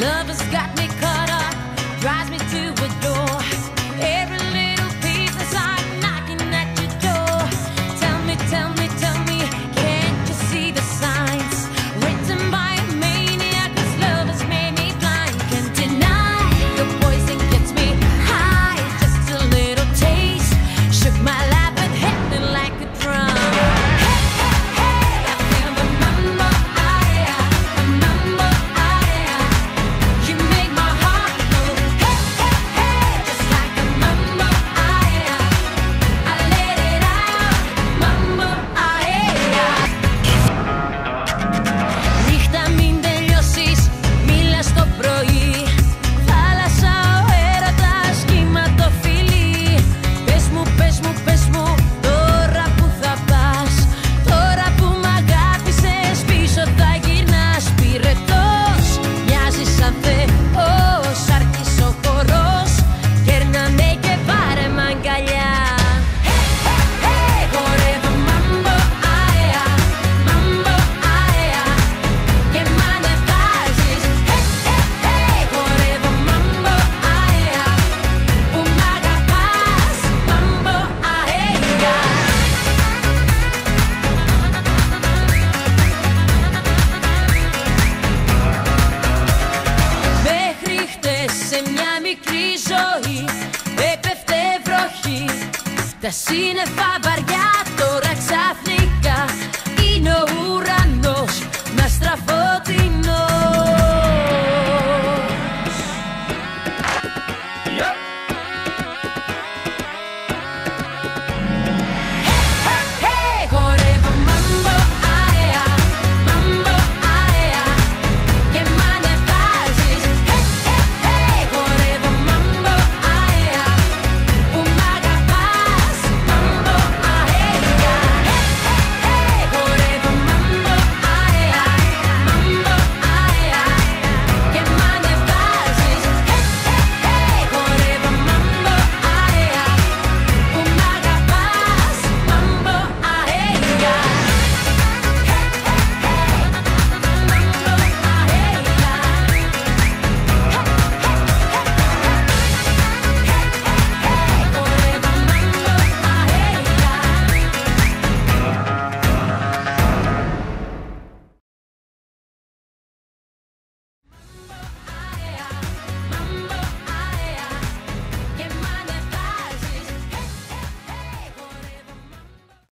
Love has got me caught. Τα σύννεφα βαριά τώρα ξαφνικά